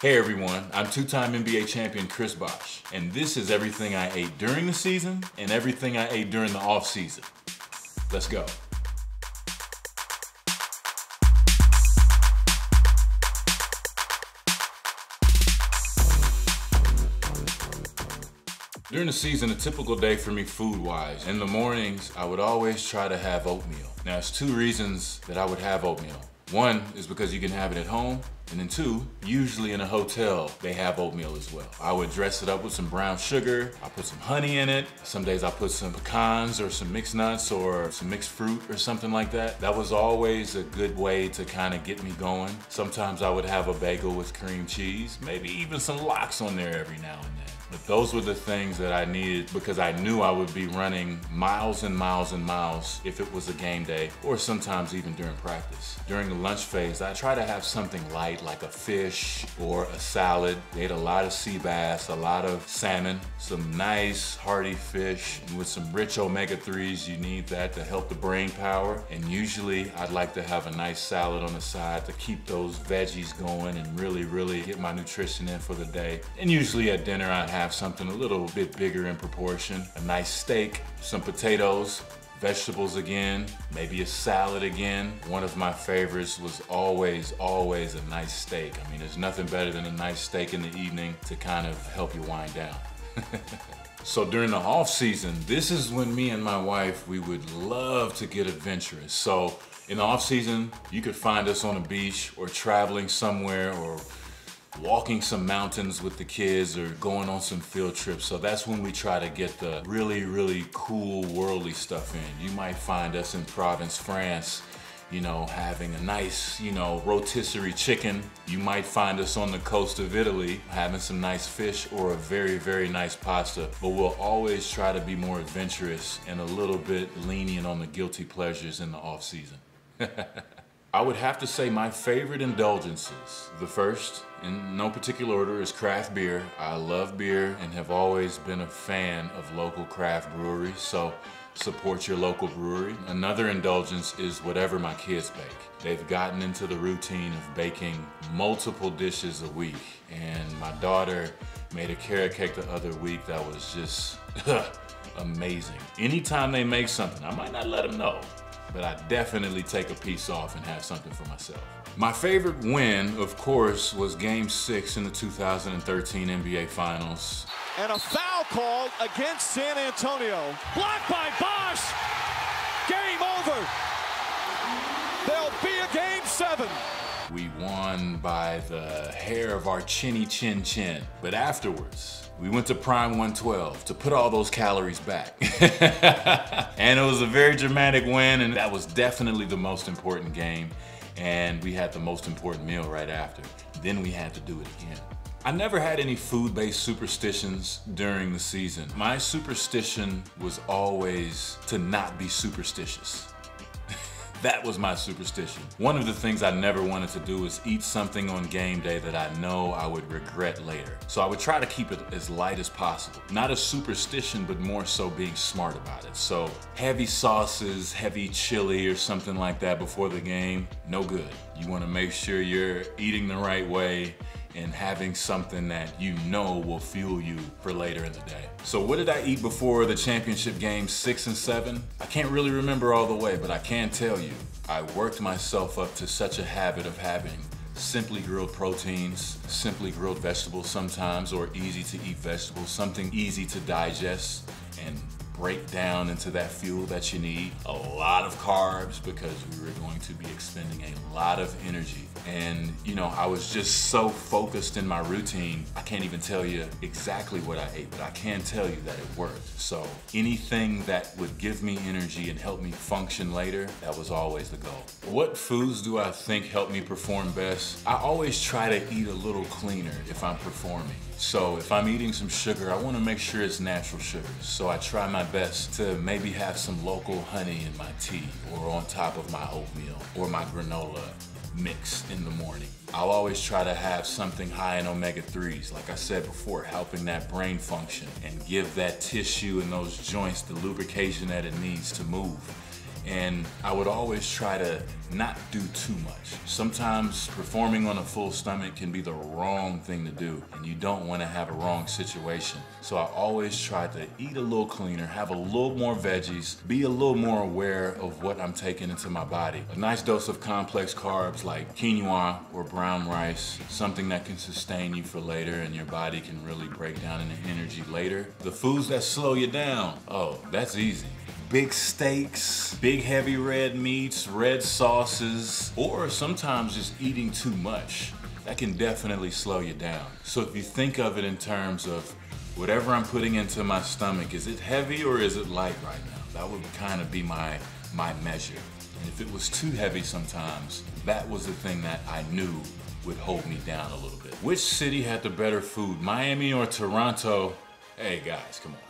Hey everyone, I'm two-time NBA champion Chris Bosh, and this is everything I ate during the season and everything I ate during the off season. Let's go. During the season, a typical day for me food-wise, in the mornings, I would always try to have oatmeal. Now, there's two reasons that I would have oatmeal. One is because you can have it at home, and then two, usually in a hotel, they have oatmeal as well. I would dress it up with some brown sugar. I put some honey in it. Some days I put some pecans or some mixed nuts or some mixed fruit or something like that. That was always a good way to kind of get me going. Sometimes I would have a bagel with cream cheese, maybe even some lox on there every now and then. But those were the things that I needed because I knew I would be running miles and miles and miles if it was a game day or sometimes even during practice. During the lunch phase, I try to have something light like a fish or a salad. They ate a lot of sea bass, a lot of salmon, some nice hearty fish with some rich omega-3s. You need that to help the brain power. And usually I'd like to have a nice salad on the side to keep those veggies going and really, really get my nutrition in for the day. And usually at dinner I'd have something a little bit bigger in proportion. A nice steak, some potatoes, vegetables again, maybe a salad again. One of my favorites was always, always a nice steak. I mean, there's nothing better than a nice steak in the evening to kind of help you wind down. so during the off season, this is when me and my wife, we would love to get adventurous. So in the off season, you could find us on a beach or traveling somewhere or walking some mountains with the kids or going on some field trips. So that's when we try to get the really, really cool worldly stuff in. You might find us in Provence, France, you know, having a nice, you know, rotisserie chicken. You might find us on the coast of Italy having some nice fish or a very, very nice pasta. But we'll always try to be more adventurous and a little bit lenient on the guilty pleasures in the off season. I would have to say my favorite indulgences. The first, in no particular order, is craft beer. I love beer and have always been a fan of local craft breweries, so support your local brewery. Another indulgence is whatever my kids bake. They've gotten into the routine of baking multiple dishes a week, and my daughter made a carrot cake the other week that was just amazing. Anytime they make something, I might not let them know, but I definitely take a piece off and have something for myself. My favorite win, of course, was game six in the 2013 NBA Finals. And a foul called against San Antonio. Blocked by Bosh. Game over. There'll be a game seven. We won by the hair of our chinny chin chin. But afterwards, we went to Prime 112 to put all those calories back. and it was a very dramatic win, and that was definitely the most important game. And we had the most important meal right after. Then we had to do it again. I never had any food-based superstitions during the season. My superstition was always to not be superstitious. That was my superstition. One of the things I never wanted to do was eat something on game day that I know I would regret later. So I would try to keep it as light as possible. Not a superstition, but more so being smart about it. So heavy sauces, heavy chili or something like that before the game, no good. You wanna make sure you're eating the right way and having something that you know will fuel you for later in the day. So what did I eat before the championship games six and seven? I can't really remember all the way, but I can tell you, I worked myself up to such a habit of having simply grilled proteins, simply grilled vegetables sometimes, or easy to eat vegetables, something easy to digest, and break down into that fuel that you need. A lot of carbs because we were going to be expending a lot of energy. And you know, I was just so focused in my routine, I can't even tell you exactly what I ate, but I can tell you that it worked. So anything that would give me energy and help me function later, that was always the goal. What foods do I think help me perform best? I always try to eat a little cleaner if I'm performing. So if I'm eating some sugar, I want to make sure it's natural sugars. So I try my best to maybe have some local honey in my tea or on top of my oatmeal or my granola mix in the morning. I'll always try to have something high in omega-3s, like I said before, helping that brain function and give that tissue and those joints the lubrication that it needs to move and I would always try to not do too much. Sometimes performing on a full stomach can be the wrong thing to do, and you don't want to have a wrong situation. So I always try to eat a little cleaner, have a little more veggies, be a little more aware of what I'm taking into my body. A nice dose of complex carbs like quinoa or brown rice, something that can sustain you for later and your body can really break down into energy later. The foods that slow you down, oh, that's easy big steaks, big heavy red meats, red sauces, or sometimes just eating too much. That can definitely slow you down. So if you think of it in terms of whatever I'm putting into my stomach, is it heavy or is it light right now? That would kind of be my, my measure. And if it was too heavy sometimes, that was the thing that I knew would hold me down a little bit. Which city had the better food, Miami or Toronto? Hey guys, come on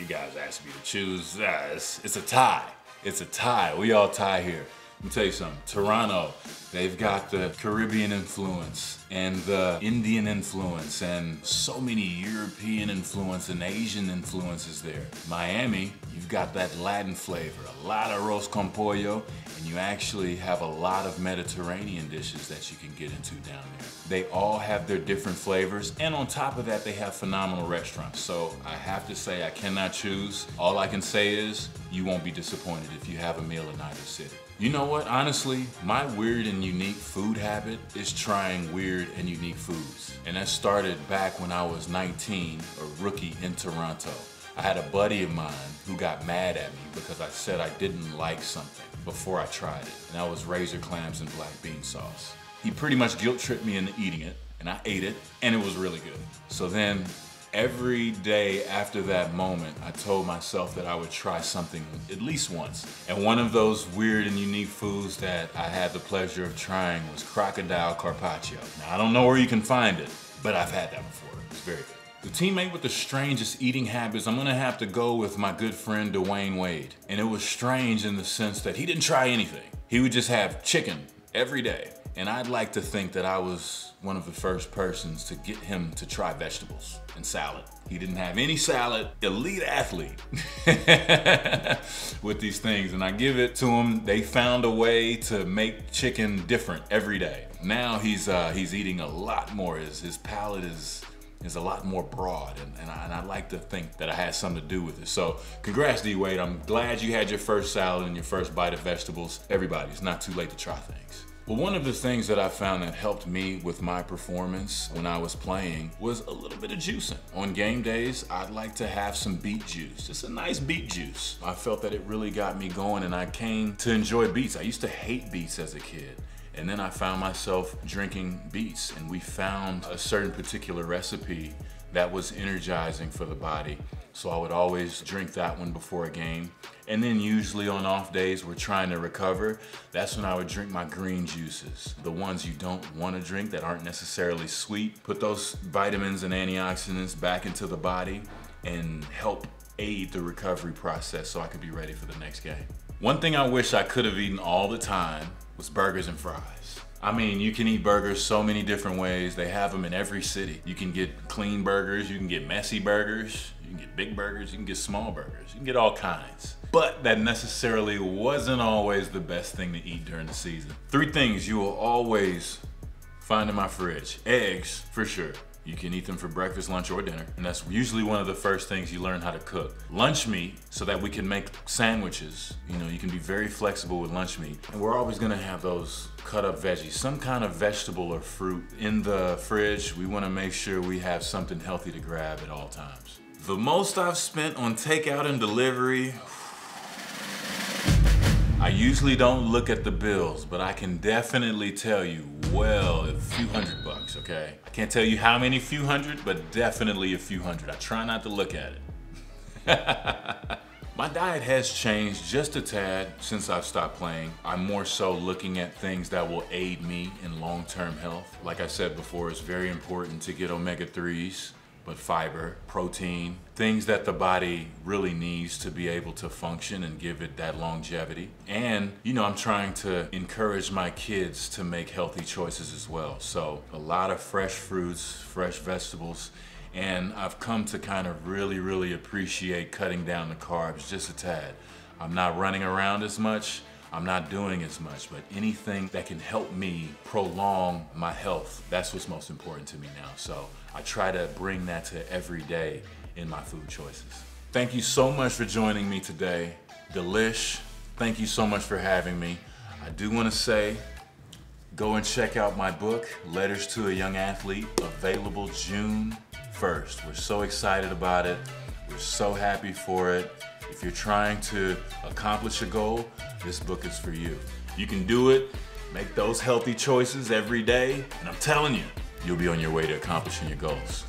you guys asked me to choose. Uh, it's, it's a tie. It's a tie. We all tie here. Let me tell you something. Toronto, they've got the Caribbean influence and the Indian influence and so many European influence and Asian influences there. Miami, you've got that Latin flavor, a lot of arroz con pollo, and you actually have a lot of Mediterranean dishes that you can get into down there. They all have their different flavors, and on top of that, they have phenomenal restaurants. So I have to say, I cannot choose. All I can say is, you won't be disappointed if you have a meal in either city. You know what? Honestly, my weird and unique food habit is trying weird and unique foods. And that started back when I was 19, a rookie in Toronto. I had a buddy of mine who got mad at me because I said I didn't like something before I tried it. And that was razor clams and black bean sauce. He pretty much guilt tripped me into eating it, and I ate it, and it was really good. So then every day after that moment, I told myself that I would try something at least once. And one of those weird and unique foods that I had the pleasure of trying was crocodile carpaccio. Now, I don't know where you can find it, but I've had that before. It's very good. The teammate with the strangest eating habits, I'm gonna have to go with my good friend Dwyane Wade. And it was strange in the sense that he didn't try anything. He would just have chicken every day. And I'd like to think that I was one of the first persons to get him to try vegetables and salad. He didn't have any salad, elite athlete with these things. And I give it to him. They found a way to make chicken different every day. Now he's uh, he's eating a lot more. His, his palate is is a lot more broad and, and, I, and I like to think that I had something to do with it. So congrats D Wade, I'm glad you had your first salad and your first bite of vegetables. Everybody, it's not too late to try things. Well, one of the things that I found that helped me with my performance when I was playing was a little bit of juicing. On game days, I'd like to have some beet juice, just a nice beet juice. I felt that it really got me going and I came to enjoy beets. I used to hate beets as a kid. And then I found myself drinking beets and we found a certain particular recipe that was energizing for the body. So I would always drink that one before a game. And then usually on off days we're trying to recover, that's when I would drink my green juices. The ones you don't want to drink that aren't necessarily sweet. Put those vitamins and antioxidants back into the body and help aid the recovery process so I could be ready for the next game. One thing I wish I could have eaten all the time was burgers and fries. I mean, you can eat burgers so many different ways. They have them in every city. You can get clean burgers, you can get messy burgers, you can get big burgers, you can get small burgers, you can get all kinds. But that necessarily wasn't always the best thing to eat during the season. Three things you will always find in my fridge. Eggs, for sure. You can eat them for breakfast, lunch, or dinner. And that's usually one of the first things you learn how to cook. Lunch meat, so that we can make sandwiches. You know, you can be very flexible with lunch meat. And we're always gonna have those cut up veggies, some kind of vegetable or fruit in the fridge. We wanna make sure we have something healthy to grab at all times. The most I've spent on takeout and delivery, I usually don't look at the bills, but I can definitely tell you well a few hundred bucks, okay? I can't tell you how many few hundred, but definitely a few hundred. I try not to look at it. My diet has changed just a tad since I've stopped playing. I'm more so looking at things that will aid me in long-term health. Like I said before, it's very important to get omega-3s but fiber, protein, things that the body really needs to be able to function and give it that longevity. And, you know, I'm trying to encourage my kids to make healthy choices as well. So, a lot of fresh fruits, fresh vegetables, and I've come to kind of really, really appreciate cutting down the carbs just a tad. I'm not running around as much. I'm not doing as much, but anything that can help me prolong my health, that's what's most important to me now. So I try to bring that to every day in my food choices. Thank you so much for joining me today. Delish, thank you so much for having me. I do want to say, go and check out my book, Letters to a Young Athlete, available June 1st. We're so excited about it. We're so happy for it. If you're trying to accomplish a goal, this book is for you. You can do it, make those healthy choices every day, and I'm telling you, you'll be on your way to accomplishing your goals.